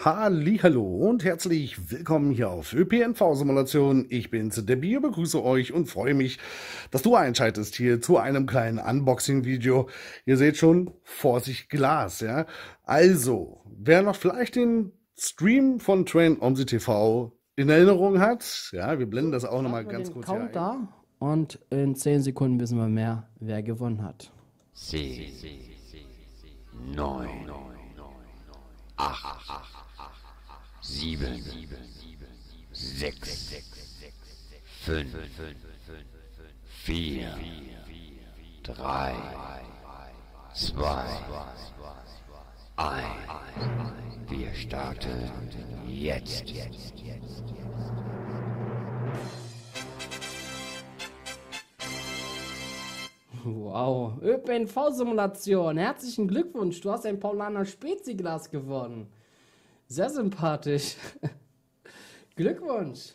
Hallo und herzlich willkommen hier auf ÖPNV-Simulation. Ich bin's, der Bier, begrüße euch und freue mich, dass du einschaltest hier zu einem kleinen Unboxing-Video. Ihr seht schon, Vorsicht Glas, ja. Also, wer noch vielleicht den Stream von Train Omsi TV in Erinnerung hat, ja, wir blenden das auch nochmal ganz kurz Count hier ein. Da und in 10 Sekunden wissen wir mehr, wer gewonnen hat. 10, 9, 8, sieben, sechs, fünf, vier, drei, zwei, eins. Wir starten jetzt. Wow, ÖPNV-Simulation. Herzlichen Glückwunsch, du hast ein Paulaner Speziglas gewonnen. Sehr sympathisch. Glückwunsch.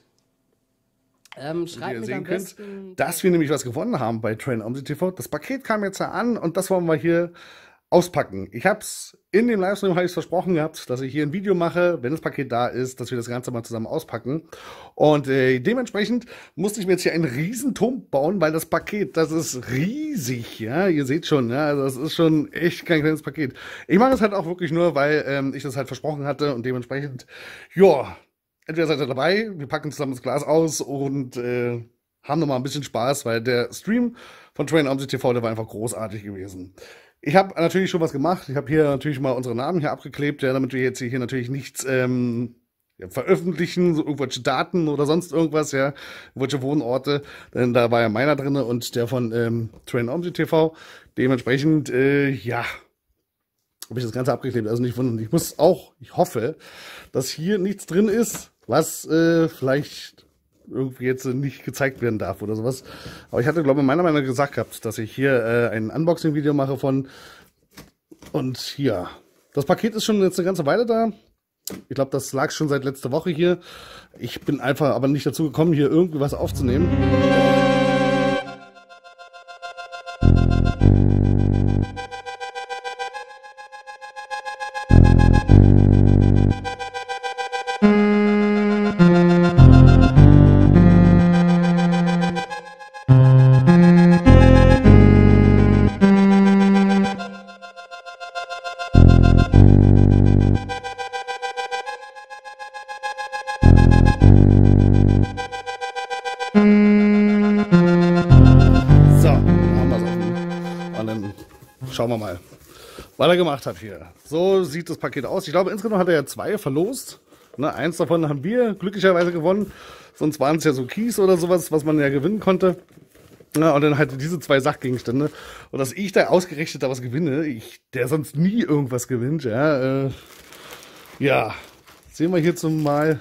Ähm, schreibt mir am besten, könnt, dass wir nämlich was gewonnen haben bei Train Omsi TV. Das Paket kam jetzt an und das wollen wir hier auspacken. Ich habe es in dem Livestream habe ich versprochen gehabt, dass ich hier ein Video mache, wenn das Paket da ist, dass wir das Ganze mal zusammen auspacken. Und äh, dementsprechend musste ich mir jetzt hier einen riesen Turm bauen, weil das Paket, das ist riesig, ja. Ihr seht schon, ja, das ist schon echt kein kleines Paket. Ich mache es halt auch wirklich nur, weil ähm, ich das halt versprochen hatte und dementsprechend, ja, entweder seid ihr dabei, wir packen zusammen das Glas aus und äh, haben nochmal ein bisschen Spaß, weil der Stream von Train Omsi TV, der war einfach großartig gewesen. Ich habe natürlich schon was gemacht. Ich habe hier natürlich mal unsere Namen hier abgeklebt, ja, damit wir jetzt hier natürlich nichts ähm, ja, veröffentlichen, so irgendwelche Daten oder sonst irgendwas, ja, irgendwelche Wohnorte. Denn da war ja meiner drin und der von ähm, Train Omsi TV. Dementsprechend, äh, ja, habe ich das Ganze abgeklebt. Also nicht wundern. Ich muss auch, ich hoffe, dass hier nichts drin ist, was äh, vielleicht irgendwie jetzt nicht gezeigt werden darf oder sowas. Aber ich hatte, glaube ich, meiner Meinung nach gesagt gehabt, dass ich hier äh, ein Unboxing-Video mache von. Und ja, das Paket ist schon jetzt eine ganze Weile da. Ich glaube, das lag schon seit letzter Woche hier. Ich bin einfach aber nicht dazu gekommen, hier irgendwie was aufzunehmen. Schauen wir mal, was er gemacht hat hier. So sieht das Paket aus. Ich glaube, insgesamt hat er ja zwei verlost. Ne, eins davon haben wir glücklicherweise gewonnen. Sonst waren es ja so Keys oder sowas, was man ja gewinnen konnte. Ja, und dann halt diese zwei Sachgegenstände. Und dass ich da ausgerechnet da was gewinne, ich, der sonst nie irgendwas gewinnt, ja, äh, ja. Sehen wir hier zum Mal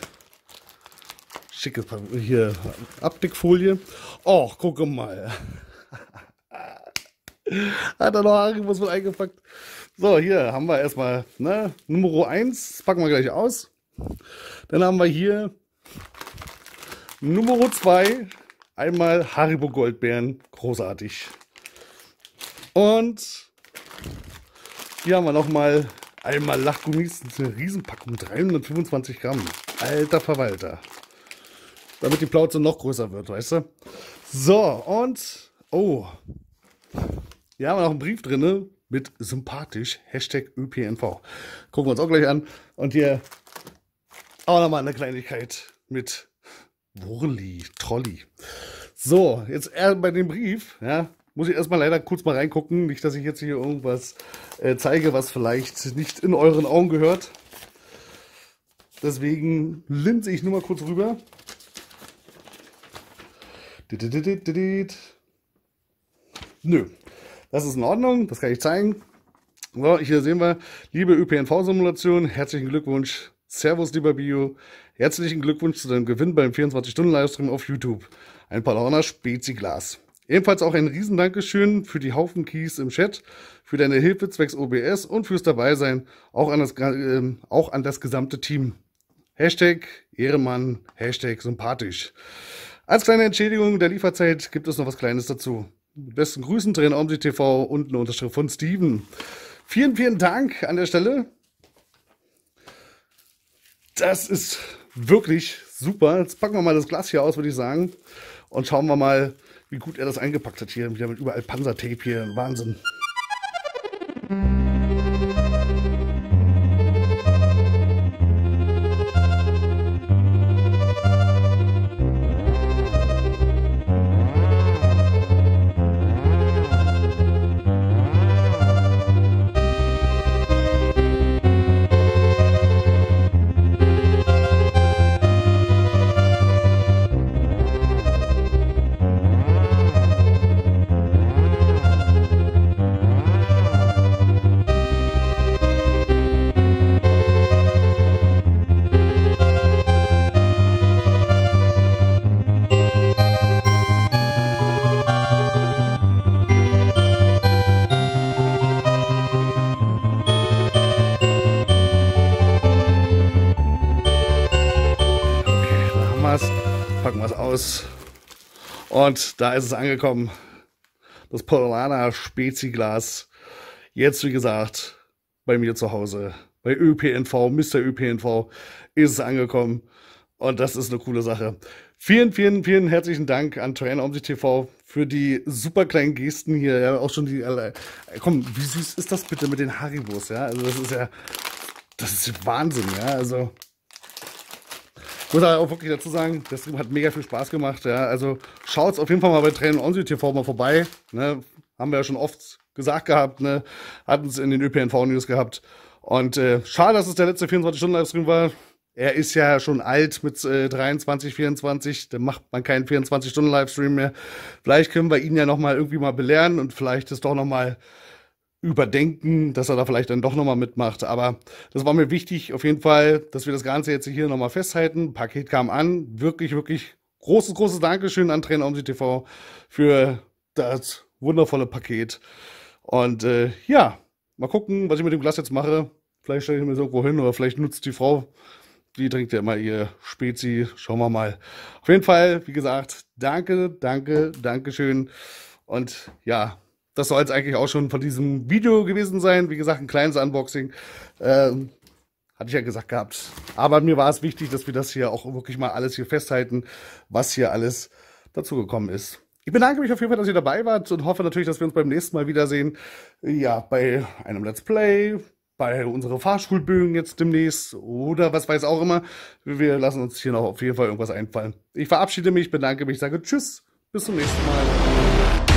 schicke hier Abdeckfolie. Och, gucke mal. Hat er noch Haribos mit eingepackt. So, hier haben wir erstmal ne, Nummer 1, packen wir gleich aus. Dann haben wir hier Nummer 2, einmal Haribo Goldbeeren, großartig. Und hier haben wir nochmal einmal Lachgummis, das ist eine Riesenpackung, 325 Gramm. Alter Verwalter. Damit die Plauze noch größer wird, weißt du? So, und, oh, hier haben wir noch einen Brief drin mit sympathisch, Hashtag ÖPNV. Gucken wir uns auch gleich an. Und hier auch nochmal eine Kleinigkeit mit Wurli, Trolli. So, jetzt bei dem Brief, ja, muss ich erstmal leider kurz mal reingucken. Nicht, dass ich jetzt hier irgendwas äh, zeige, was vielleicht nicht in euren Augen gehört. Deswegen linse ich nur mal kurz rüber. Nö, das ist in Ordnung, das kann ich zeigen. So, hier sehen wir, liebe ÖPNV-Simulation, herzlichen Glückwunsch. Servus, lieber Bio. Herzlichen Glückwunsch zu deinem Gewinn beim 24-Stunden-Livestream auf YouTube. Ein Paulaner Spezi-Glas. Ebenfalls auch ein Riesendankeschön für die Haufen Keys im Chat, für deine Hilfe zwecks OBS und fürs Dabeisein, auch an das, äh, auch an das gesamte Team. Hashtag Ehremann, Hashtag sympathisch. Als kleine Entschädigung der Lieferzeit gibt es noch was Kleines dazu. Besten Grüßen, Trainer Omsi TV und eine Unterschrift von Steven. Vielen, vielen Dank an der Stelle. Das ist wirklich super. Jetzt packen wir mal das Glas hier aus, würde ich sagen. Und schauen wir mal, wie gut er das eingepackt hat hier. Wieder mit überall Panzertape hier. Wahnsinn. Packen wir es aus. Und da ist es angekommen. Das Polana Speziglas. Jetzt, wie gesagt, bei mir zu Hause. Bei ÖPNV, Mr. ÖPNV ist es angekommen. Und das ist eine coole Sache. Vielen, vielen, vielen herzlichen Dank an Trainer um TV für die super kleinen Gesten hier. Ja, auch schon die, äh, komm, wie süß ist das bitte mit den Haribos, ja? Also das ist ja, das ist Wahnsinn, ja? Also, muss aber auch wirklich dazu sagen, das Stream hat mega viel Spaß gemacht. Ja. Also schaut auf jeden Fall mal bei Tränen Onsi TV mal vorbei. Ne. Haben wir ja schon oft gesagt gehabt, ne. Hatten es in den ÖPNV-News gehabt. Und äh, schade, dass es der letzte 24-Stunden-Livestream war. Er ist ja schon alt mit äh, 23, 24. Da macht man keinen 24-Stunden-Livestream mehr. Vielleicht können wir ihn ja nochmal irgendwie mal belehren und vielleicht ist doch nochmal überdenken, dass er da vielleicht dann doch nochmal mitmacht. Aber das war mir wichtig, auf jeden Fall, dass wir das Ganze jetzt hier nochmal festhalten. Paket kam an. Wirklich, wirklich großes, großes Dankeschön an Trainer Omsi TV für das wundervolle Paket. Und äh, ja, mal gucken, was ich mit dem Glas jetzt mache. Vielleicht stelle ich mir das irgendwo hin oder vielleicht nutzt die Frau. Die trinkt ja immer ihr Spezi. Schauen wir mal. Auf jeden Fall, wie gesagt, danke, danke, Dankeschön. Und ja, das soll jetzt eigentlich auch schon von diesem Video gewesen sein. Wie gesagt, ein kleines Unboxing. Ähm, hatte ich ja gesagt gehabt. Aber mir war es wichtig, dass wir das hier auch wirklich mal alles hier festhalten, was hier alles dazugekommen ist. Ich bedanke mich auf jeden Fall, dass ihr dabei wart und hoffe natürlich, dass wir uns beim nächsten Mal wiedersehen. Ja, bei einem Let's Play, bei unseren Fahrschulbögen jetzt demnächst oder was weiß auch immer. Wir lassen uns hier noch auf jeden Fall irgendwas einfallen. Ich verabschiede mich, bedanke mich, sage Tschüss, bis zum nächsten Mal.